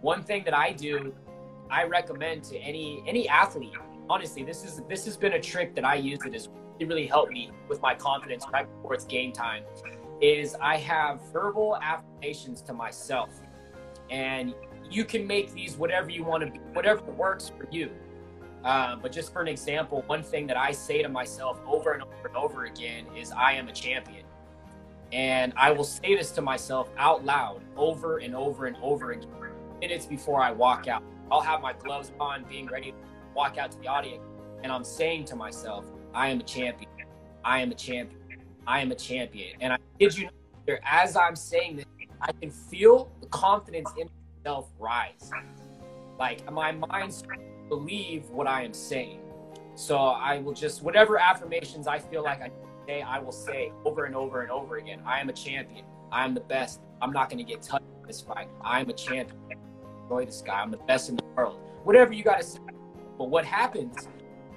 one thing that I do, I recommend to any any athlete. Honestly, this is this has been a trick that I use that has really, helped me with my confidence right before it's game time. Is I have verbal affirmations to myself, and you can make these whatever you want to be, whatever works for you. Uh, but just for an example, one thing that I say to myself over and over and over again is, I am a champion. And I will say this to myself out loud over and over and over again, minutes before I walk out. I'll have my gloves on, being ready to walk out to the audience. And I'm saying to myself, I am a champion. I am a champion. I am a champion. And I did you know, as I'm saying this, I can feel the confidence in myself rise. Like my mind believe what I am saying. So I will just, whatever affirmations I feel like I say, I will say over and over and over again. I am a champion. I am the best. I'm not going to get touched in this fight. I am a champion. Enjoy this guy. I'm the best in the world. Whatever you got to say. But what happens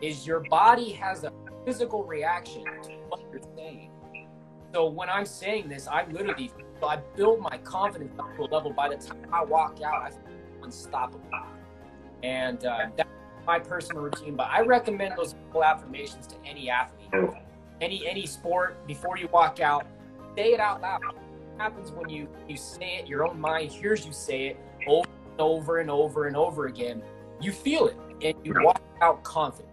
is your body has a physical reaction to what you're saying. So when I'm saying this, I literally, I build my confidence up to a level. By the time I walk out, I feel unstoppable and uh, that's my personal routine. But I recommend those affirmations to any athlete, any any sport. Before you walk out, say it out loud. What happens when you you say it? Your own mind hears you say it over over and over and over again. You feel it, and you walk out confident.